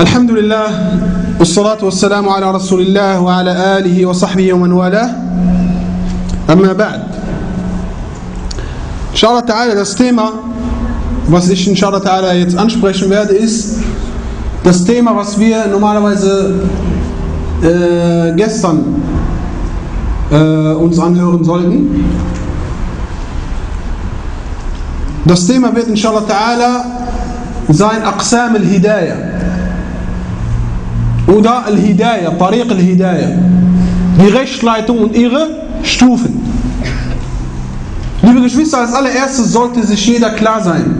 الحمد لله والصلاة والسلام على رسول الله وعلى آله وصحبه ومن والاه أما بعد إن شاء الله تعالى das Thema was ich in شاء الله تعالى jetzt ansprechen werde ist das Thema was wir normalerweise äh, gestern äh, uns anhören sollten. Das Thema wird إن شاء الله تعالى sein أقسام الهداية oder Al-Hidayah, Tariq Al-Hidayah, die Rechtsleitung und ihre Stufen. Liebe Geschwister, als allererstes sollte sich jeder klar sein,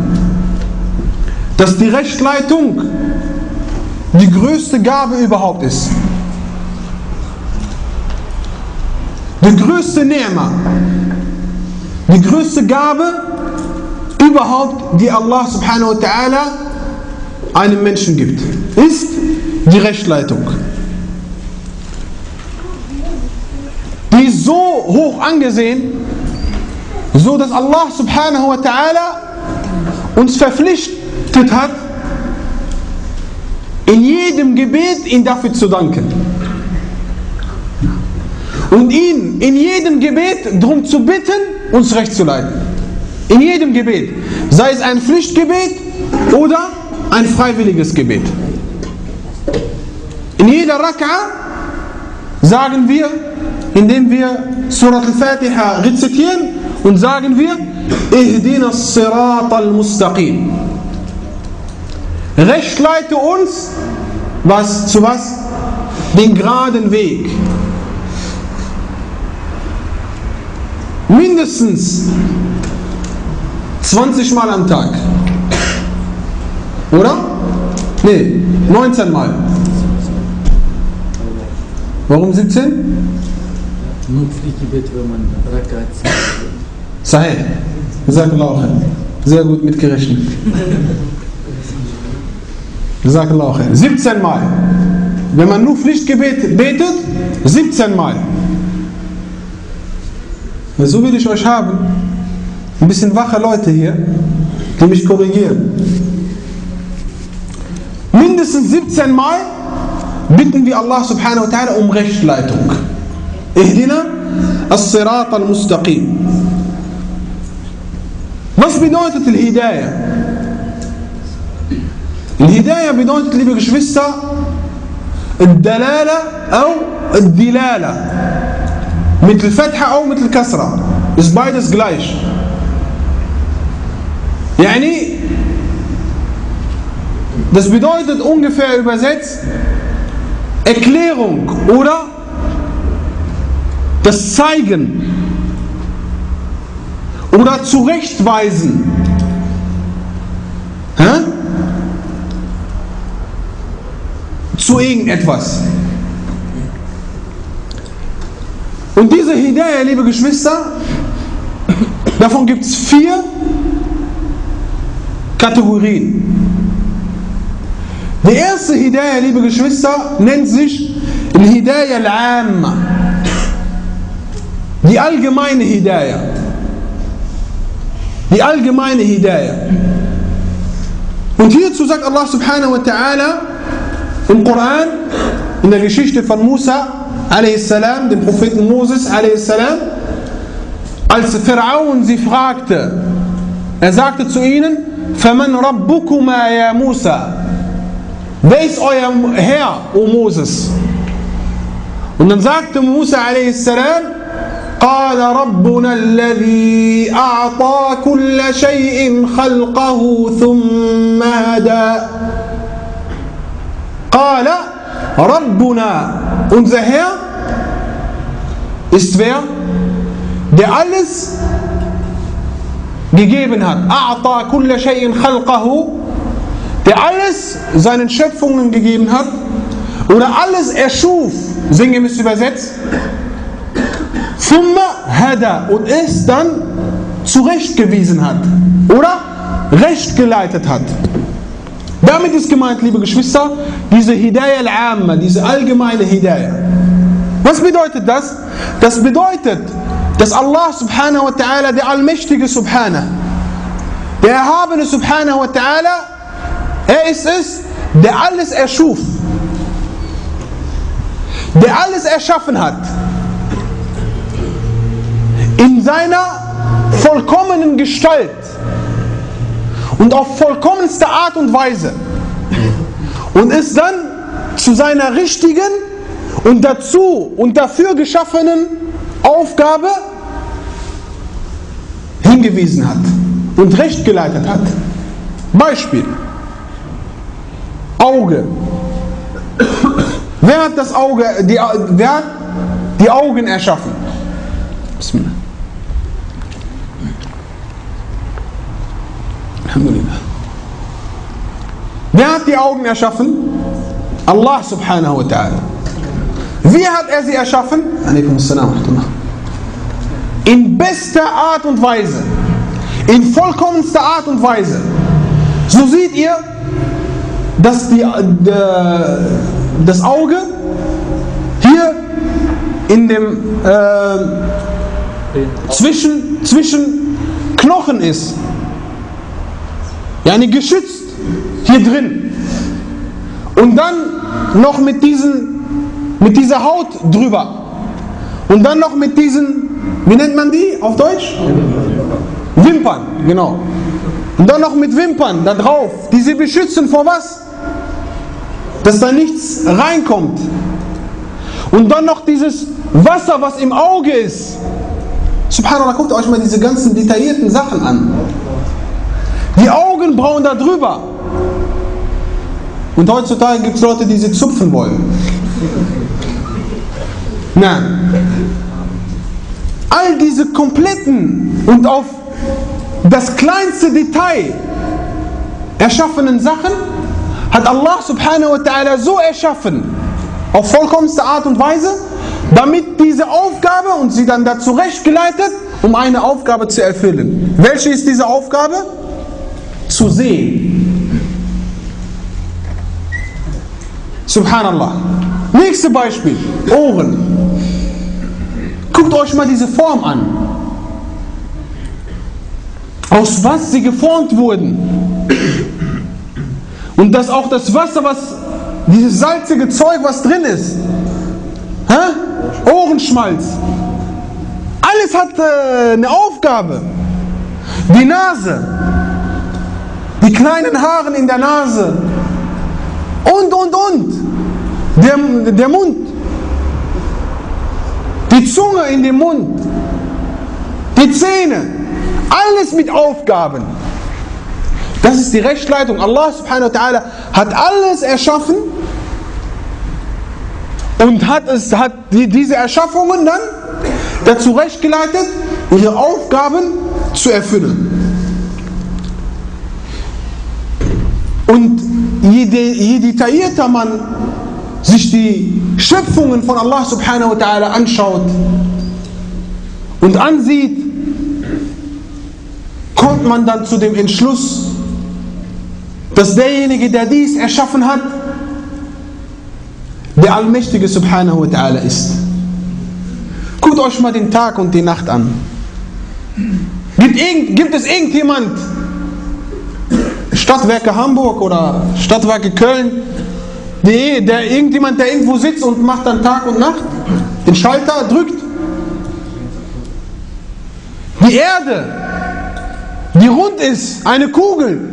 dass die Rechtsleitung die größte Gabe überhaupt ist. Die größte Ni'ma, die größte Gabe überhaupt, die Allah subhanahu wa ta'ala einem Menschen gibt, ist die Rechtsleitung. Die ist so hoch angesehen, so dass Allah subhanahu wa ta'ala uns verpflichtet hat, in jedem Gebet ihn dafür zu danken. Und ihn in jedem Gebet darum zu bitten, uns recht zu leiten. In jedem Gebet. Sei es ein Pflichtgebet oder ein freiwilliges Gebet. In jeder Raka sagen wir, indem wir Surat al-Fatiha rezitieren und sagen wir, Ihdina sirat al-Mustaqim. Rechtleite uns, was zu was? Den geraden Weg. Mindestens 20 Mal am Tag. Oder? Nee, 19 Mal. Warum 17? Nur Pflichtgebet, wenn man Rakat Sahih. Jazakallahu khair. Sehr gut mitgerechnet. Jazakallahu khair. 17 Mal. Wenn man nur Pflichtgebet betet, 17 Mal. So will ich euch haben. Ein bisschen wache Leute hier, die mich korrigieren. Mindestens 17 Mal بتنبي الله سبحانه وتعالى ومغش لأتوك اهدنا الصراط المستقيم. بس بنوتة الهداية. الهداية بنوتة اللي بيقش الدلالة أو الدلالة. مثل فتحة أو مثل كسرة. سبايدس جلايش يعني das bedeutet ungefähr übersetzt Erklärung oder das Zeigen oder Zurechtweisen. Hä? Zu irgendetwas. Und diese Hidayah, liebe Geschwister, davon gibt es vier Kategorien. Die erste Hidayah, liebe Geschwister, nennt sich Hidayah al-Amma. Die allgemeine Hidayah. Die allgemeine Hidayah. Und hierzu sagt Allah subhanahu wa ta'ala im Koran, in der Geschichte von Musa a.s., dem Propheten Moses a.s., als Pharaon sie fragte, er sagte zu ihnen, فَمَنْ رَبُّكُمَا يَا Musa? Wer ist euer Herr, o Moses? Und dann sagte Musa a.s., قال ربنا الذي أعطى كل شيء خلقه ثم هدى قال ربنا unser Herr ist wer? Der alles gegeben hat. أعطى كل شيء خلقه der alles seinen Schöpfungen gegeben hat oder alles erschuf, sinngemäß übersetzt, Thumma hada und es dann zurechtgewiesen hat oder recht geleitet hat. Damit ist gemeint, liebe Geschwister, diese Hidayah al-Amma, diese allgemeine Hidayah. Was bedeutet das? Das bedeutet, dass Allah subhanahu wa ta'ala, der Allmächtige subhanahu, der Erhabene subhanahu wa ta'ala, er ist es, der alles erschuf, der alles erschaffen hat, in seiner vollkommenen Gestalt und auf vollkommenste Art und Weise und ist dann zu seiner richtigen und dazu und dafür geschaffenen Aufgabe hingewiesen hat und recht geleitet hat. Beispiel. Auge. Wer hat das Auge, die, wer hat die Augen erschaffen? Bismillah. Alhamdulillah. Wer hat die Augen erschaffen? Allah subhanahu wa ta'ala. Wie hat er sie erschaffen? In bester Art und Weise. In vollkommenster Art und Weise. So seht ihr, dass die, äh, das Auge hier in dem äh, zwischen, zwischen Knochen ist. Ja, nicht geschützt hier drin. Und dann noch mit, diesen, mit dieser Haut drüber. Und dann noch mit diesen, wie nennt man die auf Deutsch? Wimpern, genau. Und dann noch mit Wimpern da drauf, die sie beschützen vor was? Dass da nichts reinkommt. Und dann noch dieses Wasser, was im Auge ist. Subhanallah, guckt euch mal diese ganzen detaillierten Sachen an. Die Augenbrauen da drüber. Und heutzutage gibt es Leute, die sie zupfen wollen. Nein. All diese kompletten und auf das kleinste Detail erschaffenen Sachen hat Allah subhanahu wa ta'ala so erschaffen, auf vollkommenste Art und Weise, damit diese Aufgabe und sie dann dazu recht geleitet, um eine Aufgabe zu erfüllen. Welche ist diese Aufgabe? Zu sehen. Subhanallah. Nächstes Beispiel. Ohren. Guckt euch mal diese Form an. Aus was sie geformt wurden. Und dass auch das Wasser, was dieses salzige Zeug, was drin ist, hä? Ohrenschmalz, alles hat äh, eine Aufgabe. Die Nase, die kleinen Haare in der Nase und, und, und. Der, der Mund, die Zunge in dem Mund, die Zähne, alles mit Aufgaben. Das ist die Rechtsleitung. Allah subhanahu wa ta'ala hat alles erschaffen und hat, es, hat die, diese Erschaffungen dann dazu rechtgeleitet, ihre Aufgaben zu erfüllen. Und je, je detaillierter man sich die Schöpfungen von Allah subhanahu wa ta'ala anschaut und ansieht, kommt man dann zu dem Entschluss, dass derjenige, der dies erschaffen hat, der Allmächtige subhanahu wa ta'ala ist. Guckt euch mal den Tag und die Nacht an. Gibt, irgend, gibt es irgendjemand, Stadtwerke Hamburg oder Stadtwerke Köln, Nee, der irgendjemand, der irgendwo sitzt und macht dann Tag und Nacht, den Schalter drückt. Die Erde, die rund ist, eine Kugel.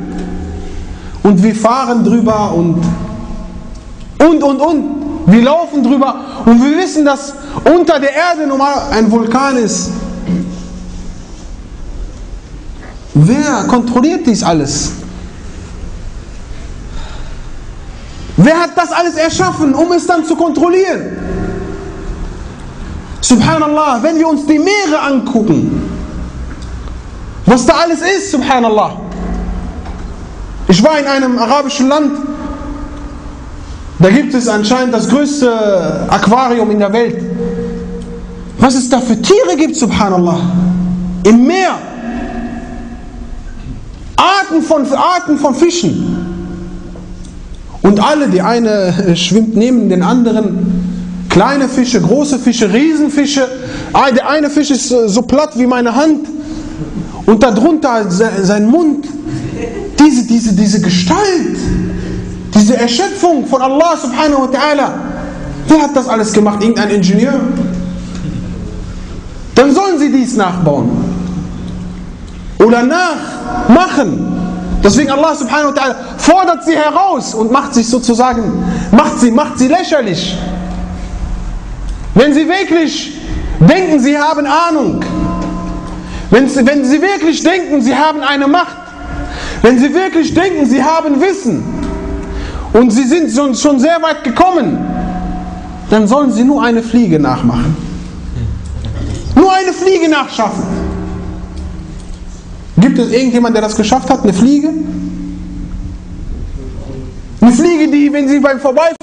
Und wir fahren drüber und und und und. Wir laufen drüber und wir wissen, dass unter der Erde normal ein Vulkan ist. Wer kontrolliert dies alles? Wer hat das alles erschaffen, um es dann zu kontrollieren? Subhanallah, wenn wir uns die Meere angucken, was da alles ist, Subhanallah. Ich war in einem arabischen Land, da gibt es anscheinend das größte Aquarium in der Welt. Was es da für Tiere gibt, Subhanallah. Im Meer. Arten von, Arten von Fischen. Und alle, die eine schwimmt neben den anderen, kleine Fische, große Fische, Riesenfische. Der eine Fisch ist so platt wie meine Hand und darunter sein Mund. Diese, diese, diese Gestalt, Diese Erschöpfung von Allah subhanahu wa ta'ala. Wer hat das alles gemacht? Irgendein Ingenieur? Dann sollen sie dies nachbauen. Oder nachmachen. Deswegen Allah subhanahu wa ta'ala fordert sie heraus und macht sich sozusagen, macht sie, macht sie lächerlich. Wenn sie wirklich denken, sie haben Ahnung, wenn sie, wenn sie wirklich denken, sie haben eine Macht, wenn sie wirklich denken, sie haben Wissen und sie sind schon, sehr weit gekommen, dann sollen sie nur eine Fliege nachmachen. Nur eine Fliege nachschaffen. Gibt es irgendjemand, der das geschafft hat? Eine Fliege? Eine Fliege, die, wenn sie beim Vorbeifahren